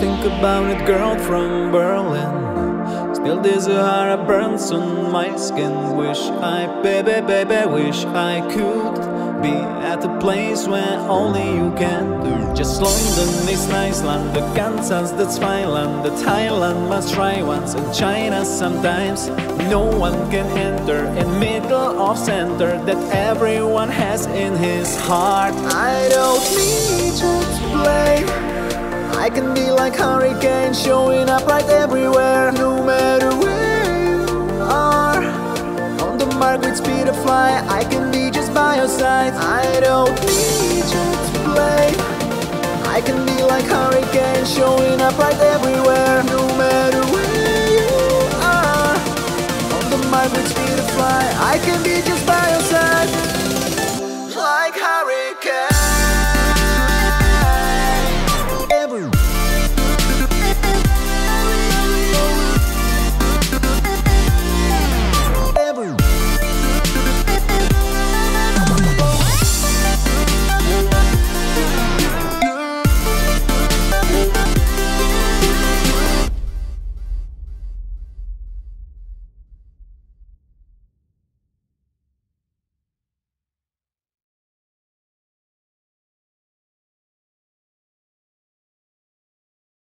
about it, girl from Berlin. Still, Sahara burns on my skin. Wish I, baby, baby, wish I could be at a place where only you can do. Just London is Iceland, the Kansas that's Thailand, the Thailand must try once, and China sometimes. No one can enter in middle of center that everyone has in his heart. I don't need to explain. I can be like hurricane showing up right everywhere. No matter where you are On the mark with speed of fly I can be just by your side. I don't need you to play. I can be like hurricane showing up right everywhere. No matter where you are On the mark with speed of fly I can be just by your side.